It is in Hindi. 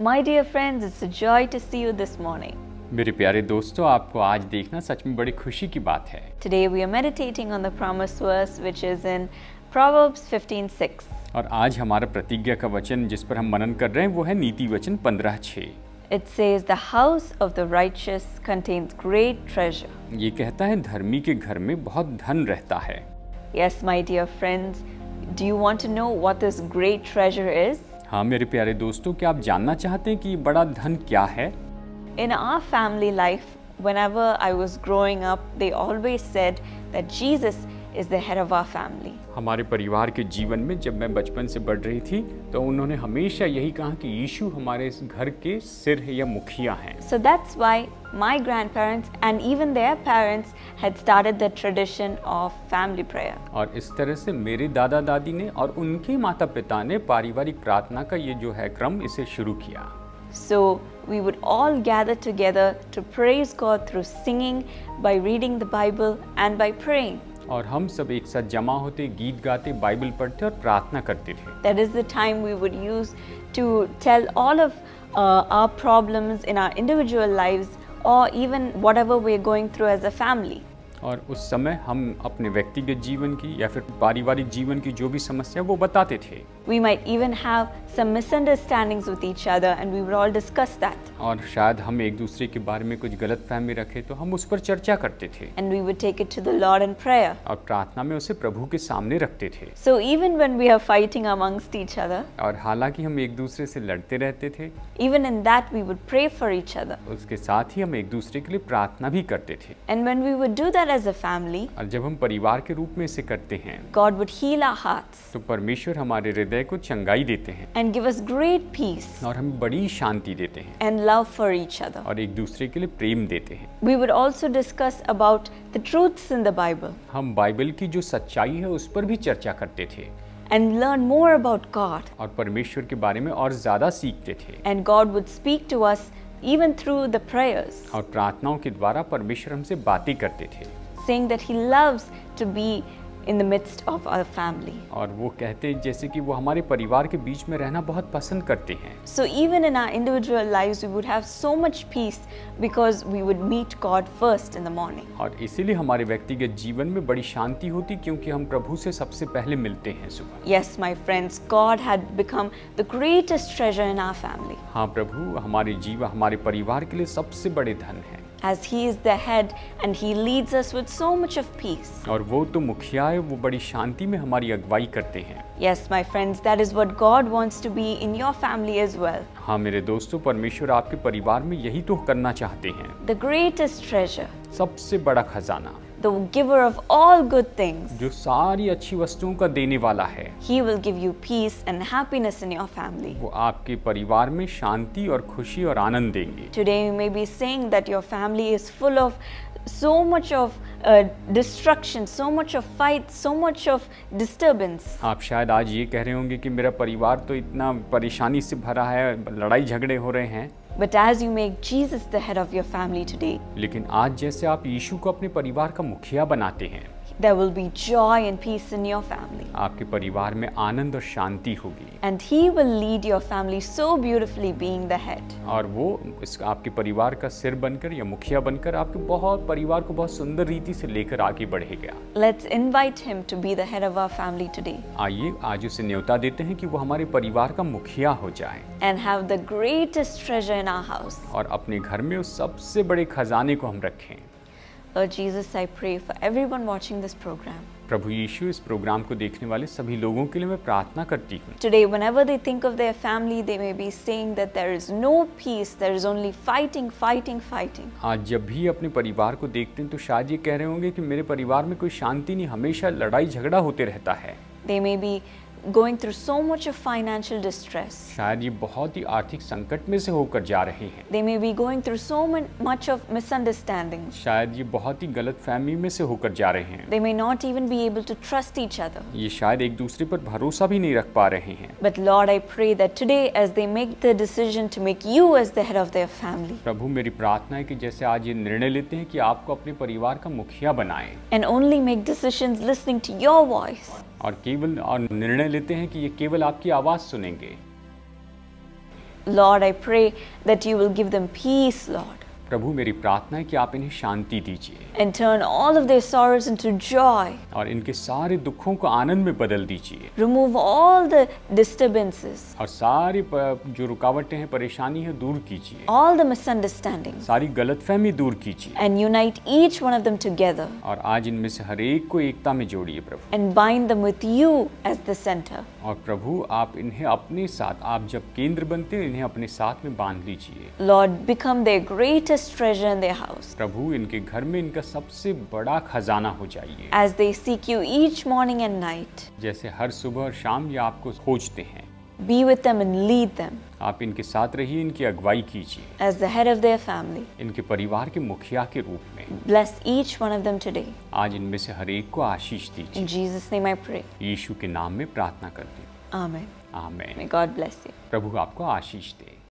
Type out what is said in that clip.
My dear friends, it's a joy to see you this morning. मेरे प्यारे दोस्तों आपको आज देखना सच में बड़ी खुशी की बात है Today we are meditating on the promise verse which is in Proverbs 15:6. और आज हमारा प्रतिज्ञा का वचन जिस पर हम मनन कर रहे हैं वो है नीति वचन पंद्रह छः It says, The house of the righteous contains great treasure. ये कहता है धर्मी के घर में बहुत धन रहता है Yes, my dear friends, do you want to know what this great treasure is? हाँ मेरे प्यारे दोस्तों, क्या आप जानना चाहते हैं कि बड़ा धन क्या है? In our family life I was growing always Jesus is the of our family हमारे परिवार के जीवन में जब मैं बचपन से बढ़ रही थी तो उन्होंने हमेशा यही कहा कि यीशु हमारे इस घर के सिर है या मुखिया हैं। So that's why my grandparents and even their parents had started the tradition of family prayer और इस तरह से मेरे दादा दादी ने और उनके माता पिता ने पारिवारिक प्रार्थना का ये जो है क्रम इसे शुरू किया। So we would all gather together to praise God through singing by reading the Bible and by praying और हम सब एक साथ जमा होते, गीत गाते, बाइबल पढ़ते और प्रार्थना करते थे। That is the time we would use to tell all of our problems in our individual lives और even what we are going through as a family और उस समय हम अपने व्यक्तिगत जीवन की या फिर पारिवारिक जीवन की जो भी समस्या वो बताते थे We might even have some misunderstandings with each other, and we would all discuss that. और शायद हम एक दूसरे के बारे में कुछ गलत फहमी रखे तो हम उस पर चर्चा करते थे And we would take it to the Lord in prayer. और प्रार्थना में उसे प्रभु के सामने रखते थे So even when we are fighting amongst each other, और हालाँकि हम एक दूसरे से लड़ते रहते थे even in that we would pray for each other. उसके साथ ही हम एक दूसरे के लिए प्रार्थना भी करते थे And when we would do that as a family, और जब हम परिवार के रूप में इसे करते हैं God would heal our hearts तो परमेश्वर हमारे हृदय को चंगाई देते हैं and give us great peace और हमें बड़ी शांति देते हैं and love for each other. और एक दूसरे के लिए प्रेम देते हैं We would also discuss about the truths in the Bible हम बाइबल की जो सच्चाई है उस पर भी चर्चा करते थे and learn more about God. और परमेश्वर के बारे में और ज़्यादा सीखते थे And God would speak to us even through the prayers, और प्रार्थनाओं के द्वारा परमेश्वर हमसे बातें करते थे saying that He loves to be in the midst of our family और वो कहते हैं जैसे कि वो हमारे परिवार के बीच में रहना बहुत पसंद करते हैं। So even in our individual lives we would have so much peace because we would meet God first in the morning और इसीलिए हमारे व्यक्तिगत जीवन में बड़ी शांति होती क्योंकि हम प्रभु से सबसे पहले मिलते हैं सुबह। Yes my friends God had become the greatest treasure in our family हाँ प्रभु हमारे जीवन हमारे परिवार के लिए सबसे बड़े धन है। As He is the head and He leads us with so much of peace. और वो तो मुखिया है वो बड़ी शांति में हमारी अगुवाई करते हैं Yes, my friends, that is what God wants to be in your family as well. हाँ मेरे दोस्तों परमेश्वर आपके परिवार में यही तो करना चाहते हैं The greatest treasure, सबसे बड़ा खजाना the giver of all good things. जो सारी अच्छी वस्तुओं का देने वाला है He will give you peace and happiness in your family. वो आपके परिवार में शांति और खुशी और आनंद देंगे Today, you may be saying that your family is full of so much of uh, destruction, so much of fight, so much of disturbance. आप शायद आज ये कह रहे होंगे कि मेरा परिवार तो इतना परेशानी से भरा है लड़ाई झगड़े हो रहे हैं but as you make Jesus the head of your family today लेकिन आज जैसे आप यीशु को अपने परिवार का मुखिया बनाते हैं there will be joy and peace in your family. आपके परिवार में आनंद और शांति होगी And He will lead your family so beautifully, being the head. और वो इस आपके परिवार का सिर बनकर या मुखिया बनकर आपके बहुत परिवार को बहुत सुंदर रीति से लेकर आगे बढ़ेगा Let's invite Him to be the head of our family today आइए आज उसे न्योता देते हैं कि वो हमारे परिवार का मुखिया हो जाए and have the greatest treasure in our house. और अपने घर में उस सबसे बड़े खजाने को हम रखें Lord Jesus, I pray for everyone watching this program. प्रभु यीशु इस प्रोग्राम को देखने वाले सभी लोगों के लिए मैं प्रार्थना करती हूँ। Today whenever they think of their family they may be saying that there is no peace there is only fighting fighting fighting आज जब भी अपने परिवार को देखते हैं तो शायद ये कह रहे होंगे कि मेरे परिवार में कोई शांति नहीं हमेशा लड़ाई झगड़ा होते रहता है। They may be going through so much of financial distress. शायद ये बहुत ही आर्थिक संकट में से होकर जा रहे हैं They may be going through so mon- much of misunderstandings. शायद ये बहुत ही गलत फहमी में से होकर जा रहे हैं They may not even be able to trust each other. ये शायद एक दूसरे पर भरोसा भी नहीं रख पा रहे हैं But Lord, I pray that today, as they make the decision to make you as the head of their family, प्रभु मेरी प्रार्थना है कि जैसे आज ये निर्णय लेते हैं कि आपको अपने परिवार का मुखिया बनाएं and only make decisions listening to your voice, और केवल, और निर्णय लेते हैं कि ये केवल आपकी आवाज़ सुनेंगे। Lord I pray that you will give them peace lord प्रभु मेरी प्रार्थना है कि आप इन्हें शांति दीजिए। And turn all of their sorrows into joy और इनके सारे दुखों को आनंद में बदल दीजिए। रिमूव ऑल द डिस्टर्बेंसेस और सारी जो रुकावटें हैं परेशानी है दूर कीजिए। ऑल द मिसअंडरस्टैंडिंग सारी गलतफहमी दूर कीजिए। And unite each one of them together और आज इनमें से हर एक को एकता में जोड़िए प्रभु। And bind them with you as the centre और प्रभु आप इन्हें अपने साथ आप जब केंद्र बनते हैं इन्हें अपने साथ में बाँध लीजिए। Lord become their great treasure in their house प्रभु इनके घर में इनका सबसे बड़ा खजाना हो जाइए as they seek you each morning and night. जैसे हर सुबह और शाम ये आपको खोजते हैं Be with them and lead them आप इनके साथ रहिए इनकी अगुवाई कीजिए as the head of their family. इनके परिवार के मुखिया के रूप में Bless each one of them today. आज इनमें से हर एक को आशीष दीजिए In Jesus' name I pray. यीशु के नाम में प्रार्थना करती हूँ Amen. Amen May God bless you. प्रभु आपको आशीष दे